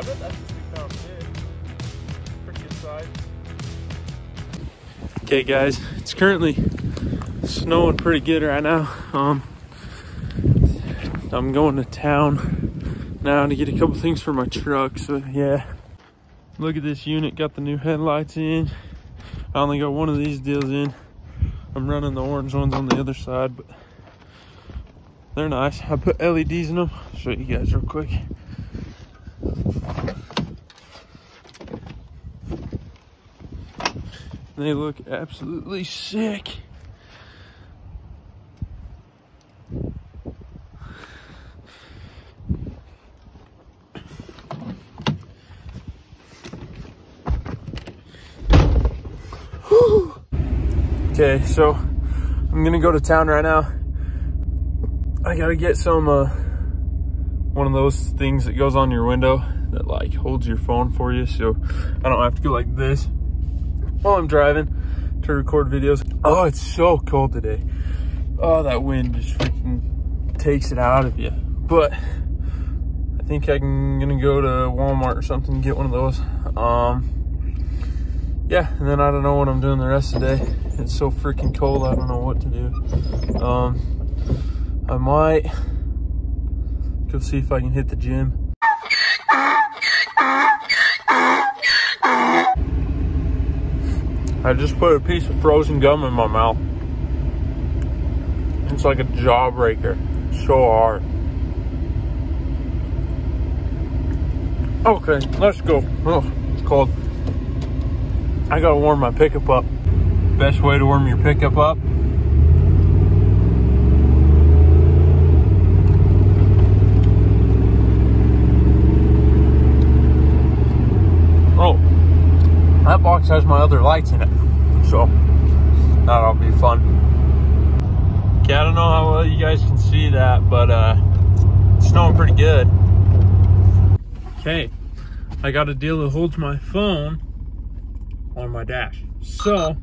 I bet that's a two pound fish. Pretty good size. Okay guys, it's currently snowing pretty good right now. Um, I'm going to town now to get a couple things for my truck. So yeah, look at this unit. Got the new headlights in. I only got one of these deals in. I'm running the orange ones on the other side, but they're nice. I put LEDs in them. I'll show you guys real quick. They look absolutely sick. Okay, so I'm gonna go to town right now. I gotta get some, uh, one of those things that goes on your window that like holds your phone for you so I don't have to go like this while I'm driving to record videos. Oh, it's so cold today. Oh, that wind just freaking takes it out of you. But I think I'm gonna go to Walmart or something and get one of those. Um, yeah, and then I don't know what I'm doing the rest of the day. It's so freaking cold, I don't know what to do. Um, I might go see if I can hit the gym. I just put a piece of frozen gum in my mouth. It's like a jawbreaker. So hard. Okay, let's go. Oh, it's cold. I gotta warm my pickup up. Best way to warm your pickup up has my other lights in it. So that'll be fun. Okay, I don't know how well you guys can see that, but uh, it's snowing pretty good. Okay, I got a deal that holds my phone on my dash. So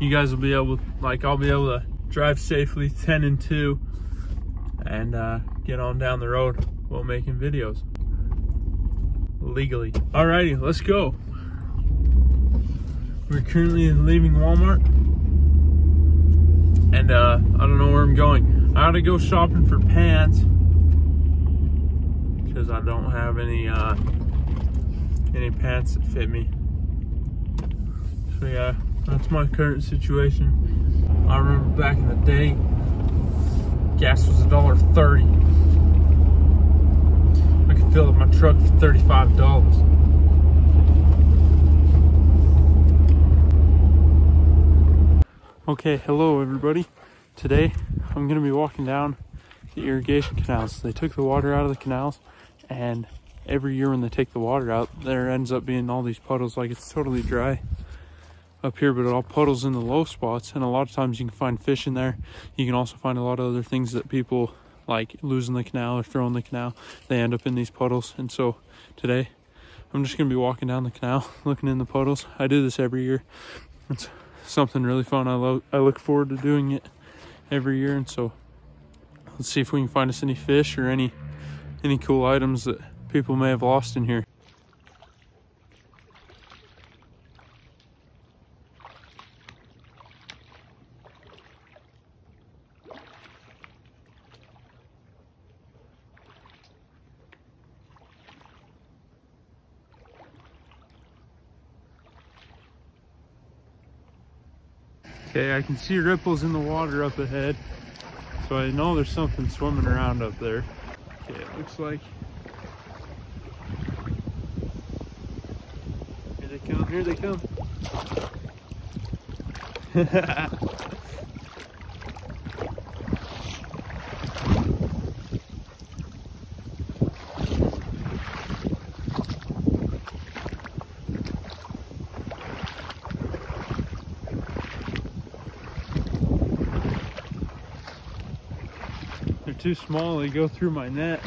you guys will be able, like I'll be able to drive safely 10 and 2 and uh, get on down the road while making videos legally. Alrighty, let's go. We're currently leaving Walmart. And uh, I don't know where I'm going. I ought to go shopping for pants. Because I don't have any uh, any pants that fit me. So yeah, that's my current situation. I remember back in the day, gas was a dollar thirty. I could fill up my truck for $35. Okay, hello everybody. Today I'm gonna be walking down the irrigation canals. They took the water out of the canals and every year when they take the water out, there ends up being all these puddles like it's totally dry up here, but it all puddles in the low spots. And a lot of times you can find fish in there. You can also find a lot of other things that people like losing the canal or throwing the canal. They end up in these puddles. And so today I'm just gonna be walking down the canal, looking in the puddles. I do this every year. It's something really fun. I love, I look forward to doing it every year. And so let's see if we can find us any fish or any, any cool items that people may have lost in here. Okay, I can see ripples in the water up ahead. So I know there's something swimming around up there. Okay, it looks like. Here they come, here they come. too small, they go through my net.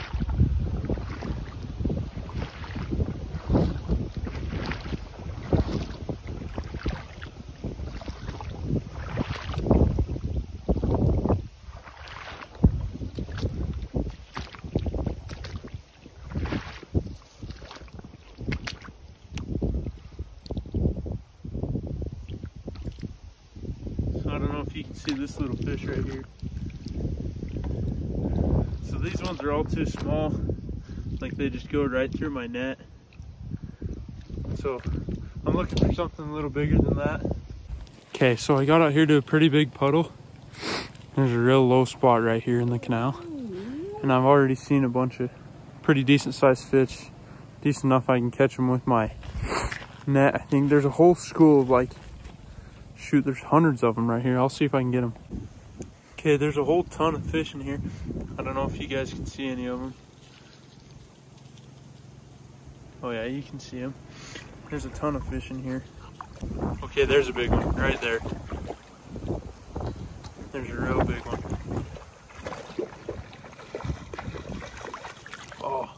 I don't know if you can see this little fish right here. These ones are all too small. Like they just go right through my net. So I'm looking for something a little bigger than that. Okay, so I got out here to a pretty big puddle. There's a real low spot right here in the canal. And I've already seen a bunch of pretty decent sized fish. Decent enough I can catch them with my net. I think there's a whole school of like, shoot, there's hundreds of them right here. I'll see if I can get them. Okay, there's a whole ton of fish in here. I don't know if you guys can see any of them. Oh yeah, you can see them. There's a ton of fish in here. Okay, there's a big one right there. There's a real big one. Oh,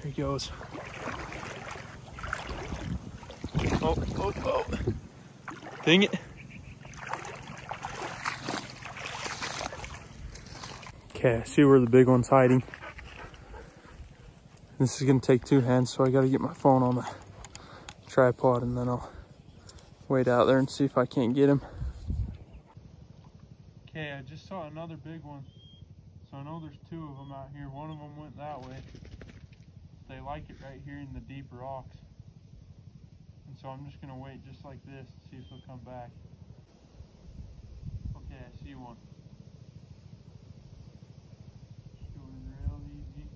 here he goes. Oh, oh, oh. Dang it. Okay, I see where the big one's hiding. This is gonna take two hands, so I gotta get my phone on the tripod and then I'll wait out there and see if I can't get him. Okay, I just saw another big one. So I know there's two of them out here. One of them went that way. They like it right here in the deep rocks. And so I'm just gonna wait just like this to see if they'll come back. Okay, I see one. Going real easy.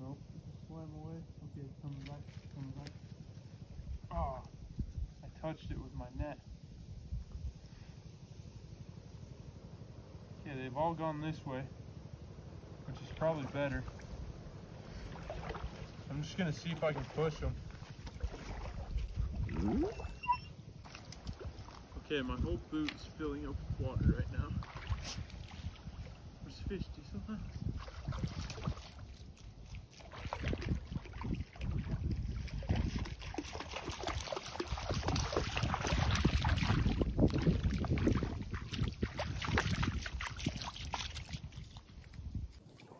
Nope, just swam away. Okay, it's coming back, it's coming back. Oh, I touched it with my net. Okay, they've all gone this way, which is probably better. I'm just gonna see if I can push them. Okay, my whole boot is filling up with water right now. Where's the fish? Do you still have?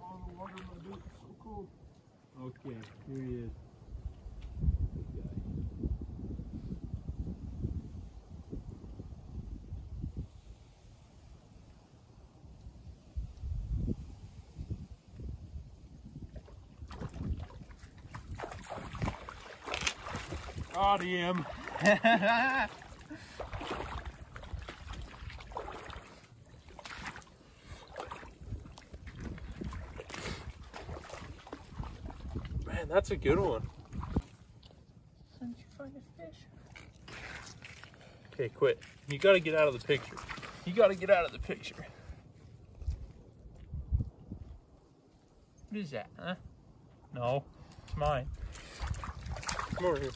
Oh, the water in my boot is so cold. Okay, here he is. Good guy. Got him. Man, that's a good one. Did you find a fish? Okay, quit. You gotta get out of the picture. You gotta get out of the picture. What is that, huh? No, it's mine. Come over here.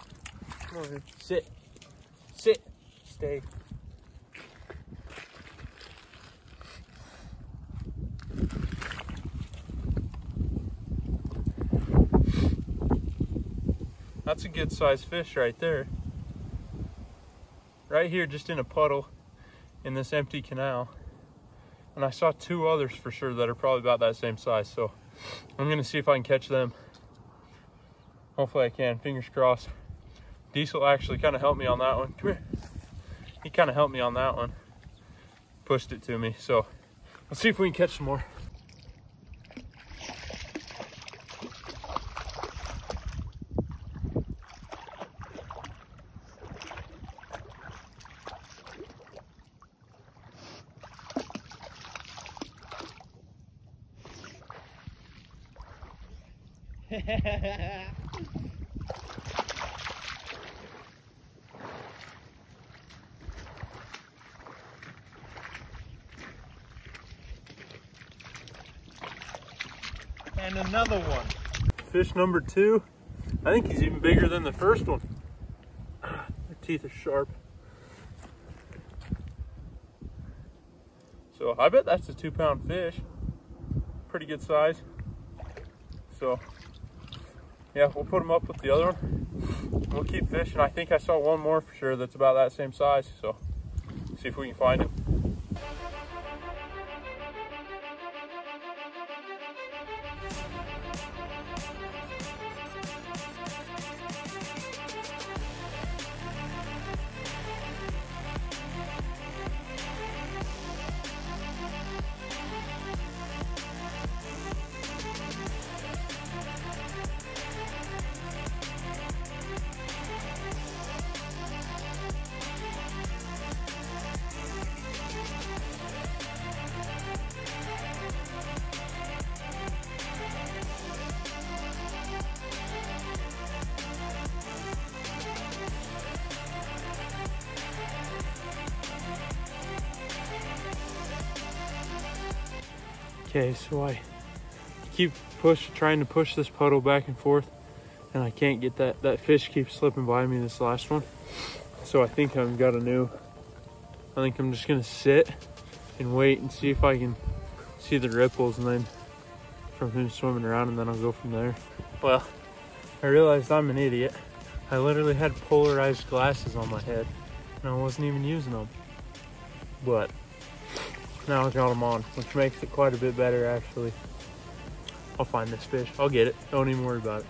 Sit. Sit. Stay. That's a good sized fish right there. Right here, just in a puddle in this empty canal. And I saw two others for sure that are probably about that same size. So I'm gonna see if I can catch them. Hopefully I can, fingers crossed. Diesel actually kind of helped me on that one. Come here. He kind of helped me on that one. Pushed it to me. So let's see if we can catch some more. and another one. Fish number two. I think he's even bigger than the first one. The teeth are sharp. So I bet that's a two pound fish. Pretty good size. So yeah, we'll put him up with the other one. We'll keep fishing. I think I saw one more for sure that's about that same size. So see if we can find him. Okay, so I keep push trying to push this puddle back and forth and I can't get that that fish keeps slipping by me this last one. So I think I've got a new I think I'm just gonna sit and wait and see if I can see the ripples and then from him swimming around and then I'll go from there. Well I realized I'm an idiot. I literally had polarized glasses on my head and I wasn't even using them. But now I got them on which makes it quite a bit better actually I'll find this fish. I'll get it. Don't even worry about it.